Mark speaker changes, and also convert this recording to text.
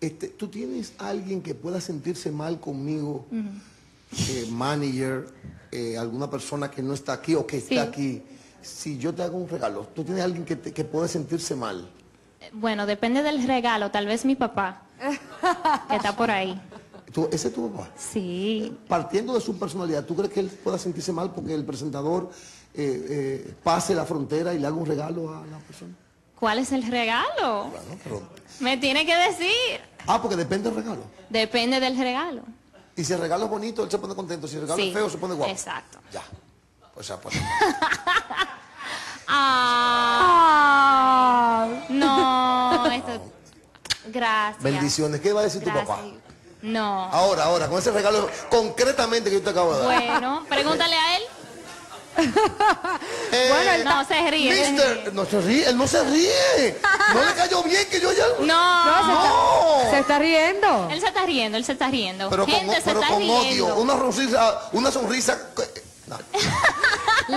Speaker 1: Este, ¿Tú tienes alguien que pueda sentirse mal conmigo? Eh, manager, eh, alguna persona que no está aquí o que
Speaker 2: Sí.
Speaker 1: está aquí. Si yo te hago un regalo, ¿tú tienes alguien que, te- que pueda sentirse mal?
Speaker 2: Bueno, depende del regalo, tal vez mi papá, que está por ahí.
Speaker 1: ¿Tú- ¿Ese es tu papá?
Speaker 2: Sí,
Speaker 1: Partiendo de su personalidad, ¿tú crees que él pueda sentirse mal porque el presentador eh, eh, pase la frontera y le haga un regalo a la persona?
Speaker 2: ¿cuál es el regalo?
Speaker 1: Bueno, pero-
Speaker 2: Me tiene que decir.
Speaker 1: Ah, porque depende del regalo.
Speaker 2: Depende del regalo.
Speaker 1: Y si el regalo es bonito, él se pone contento. Si el regalo
Speaker 2: Sí,
Speaker 1: es feo, se pone guapo.
Speaker 2: exacto.
Speaker 1: Ya. O sea, pues.
Speaker 2: Ah, no, esto... Gracias.
Speaker 1: Bendiciones. ¿Qué va a decir tu papá?
Speaker 2: No.
Speaker 1: Ahora, ahora, con ese regalo concretamente que yo te acabo de dar.
Speaker 2: Bueno, pregúntale a él.
Speaker 1: Eh,
Speaker 2: Bueno, no, se ríe, se
Speaker 1: Mister, no se ríe, él no se ríe. No le cayó bien que yo ya.
Speaker 2: No,
Speaker 1: No.
Speaker 3: Se está riendo.
Speaker 2: él se está riendo, él se está riendo.
Speaker 1: Pero con,
Speaker 2: Gente, se
Speaker 1: pero
Speaker 2: está
Speaker 1: con
Speaker 2: riendo.
Speaker 1: odio, una sonrisa, una sonrisa. eh, no.